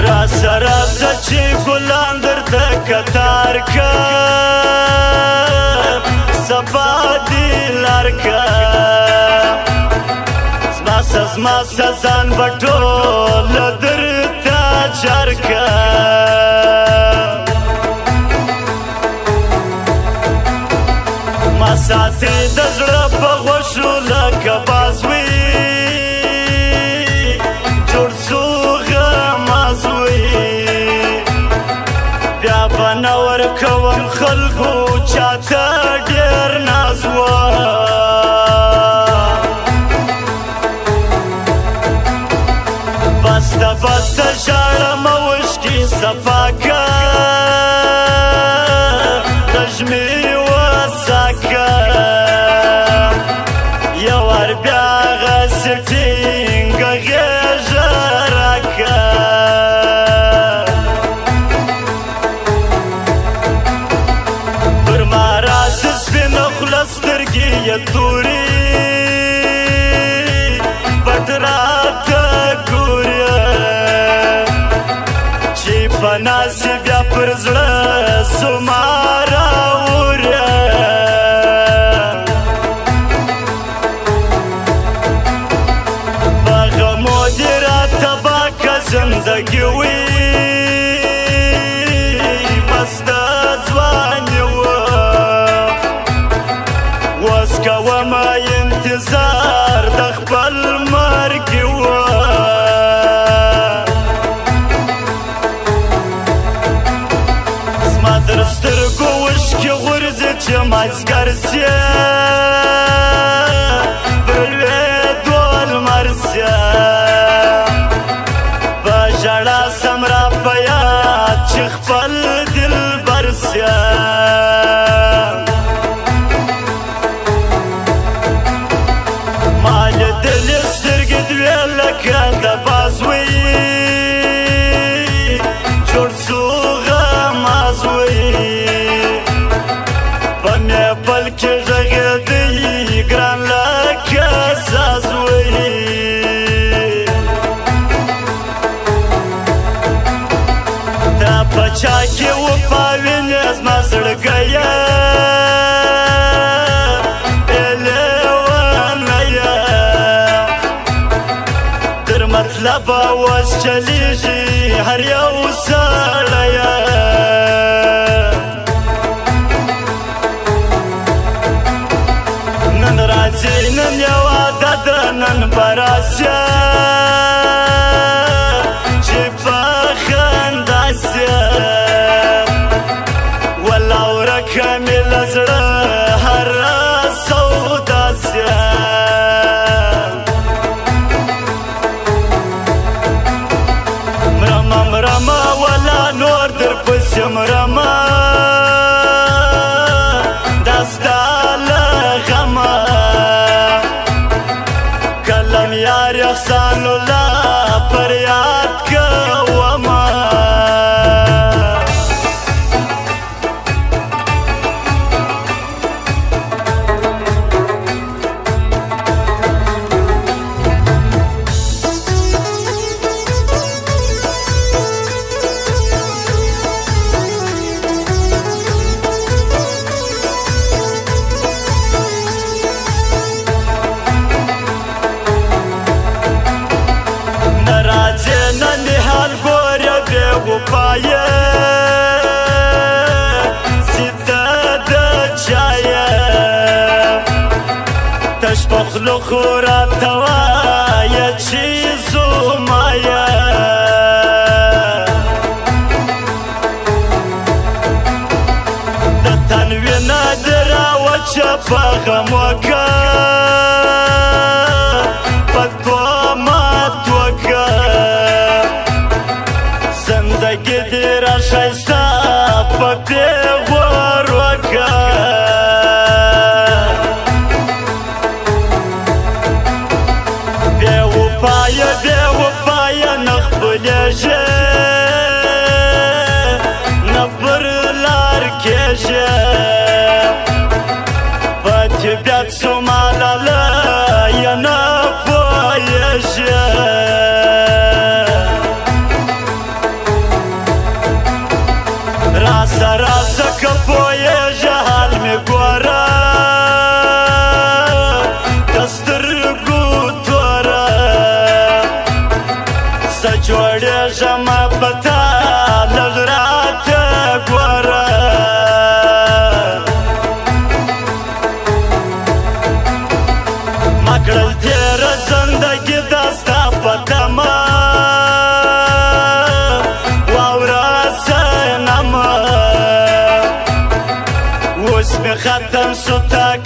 را سره سچې ګلان درته کتار کا سبا دی لار کا زما سزما سزان بټو لدر تا چار کا ما ساتي د زړه په غوښو لکه باسوي بسته بسته ژاړم اوښکې صفا که غږ مې وساکه یو وار بیا غسې ټینګه غېږ راکه پر ما راسې سپینه خوله سترګې یې تورې زړه زما ورزه چې مازګر سي بلوي دول مرسي په جړا سمرا پیا چې خپل دل برسي Mane delistir gidiyor la kanda مرګیا الوانیا تر مطلب واس چلیږي هر یو سړیا نن راځي نن یو عادت نن پراسیا مخلوق را توایا چی زمایا د تنوین در وچ په غم وکا پتو ما توکا زندگی دې را شایسته به ختم سو تا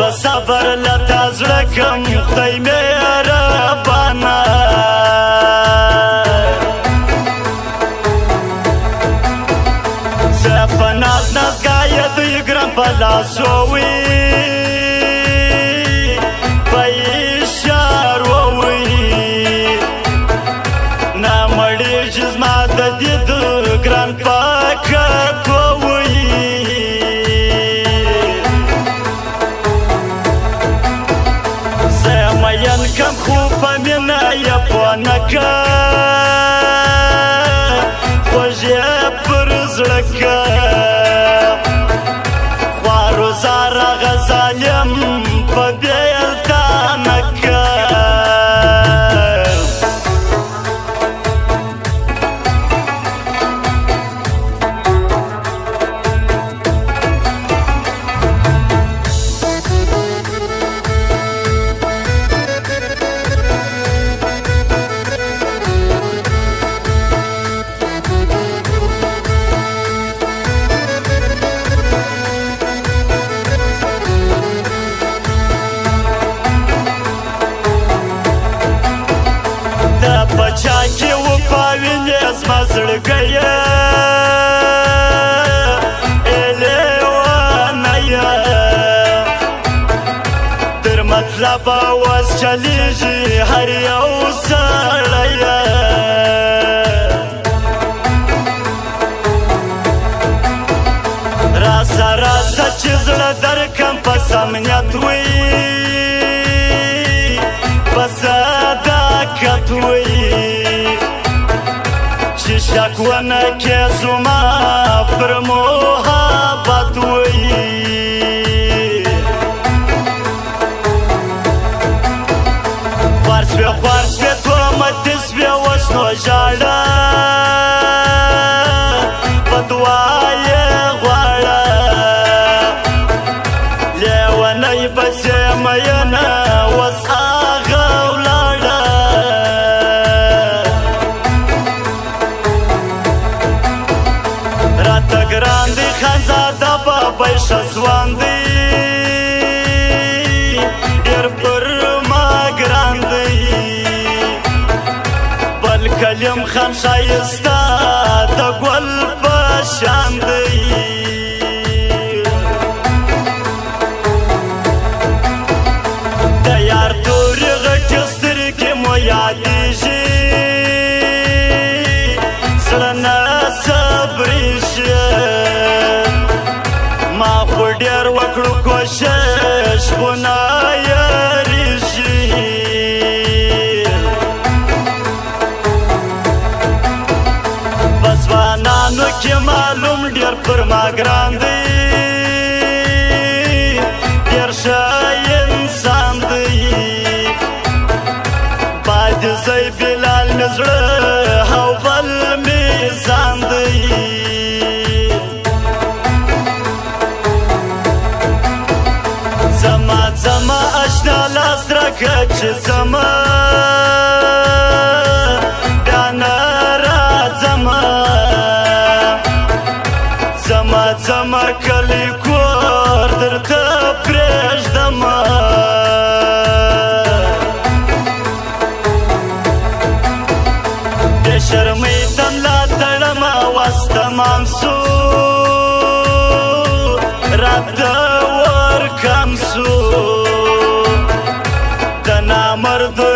بس صبر لتا زړه کم خدای مې زما زړګی تر مطلب آواز چلیږي هر یو سړی راسه راسه چې زړه درکم په سمنیت وي په ساده کت وي ونه کې زما پر مور کلیم خان شایستا د ګل په شان دی د یار تور غټ سترګې مو یادېږي زړه نه صبرېږي ما خو ډېر وکړو کوشش خو نه شاعر پر ما ګران دی ډېر ښه انسان دی باید زی بلال مې زړه او بل مې ځان دی زما زما اشنا لاس راکړه چې زما زما کلی کور درته پرېږدم د شرمۍ تملا تړمه وسته مانسو راته ورکم سو د نامردو